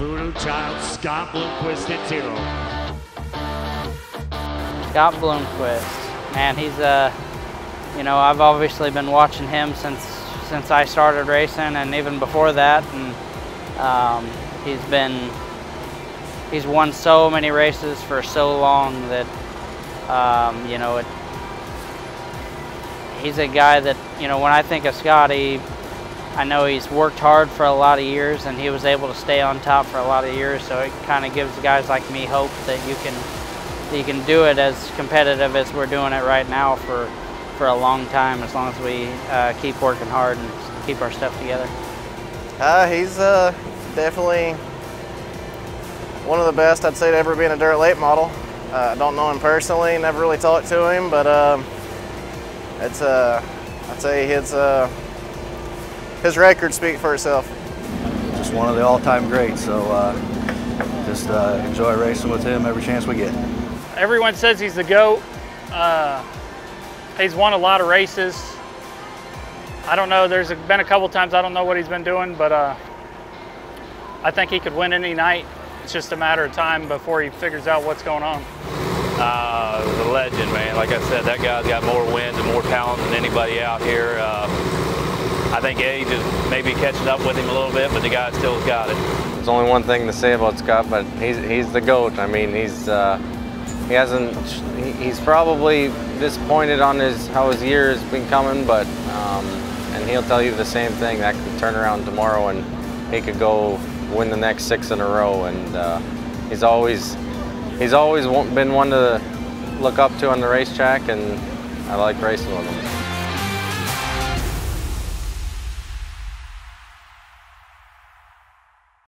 Voodoo Child, Scott Bloomquist at zero. Scott Bloomquist, man, he's uh, you know, I've obviously been watching him since since I started racing, and even before that, and um, he's been he's won so many races for so long that um, you know it. He's a guy that you know when I think of Scotty, I know he's worked hard for a lot of years, and he was able to stay on top for a lot of years. So it kind of gives guys like me hope that you can you can do it as competitive as we're doing it right now for for a long time as long as we uh, keep working hard and keep our stuff together. Uh, he's uh, definitely one of the best I'd say to ever be in a dirt late model. Uh, I don't know him personally, never really talked to him, but um, it's uh, I'd say his uh, his record speak for itself. Just one of the all-time greats, so uh, just uh, enjoy racing with him every chance we get. Everyone says he's the GOAT. Uh, he's won a lot of races. I don't know, there's been a couple times I don't know what he's been doing, but uh, I think he could win any night. It's just a matter of time before he figures out what's going on. Uh, the legend, man. Like I said, that guy's got more wins and more talent than anybody out here. Uh, I think age is maybe catching up with him a little bit, but the guy still's got it. There's only one thing to say about Scott, but he's he's the goat. I mean, he's uh, he hasn't. He's probably disappointed on his how his year has been coming, but um, and he'll tell you the same thing. That could turn around tomorrow, and he could go win the next six in a row. And uh, he's always he's always been one to look up to on the racetrack, and I like racing with him.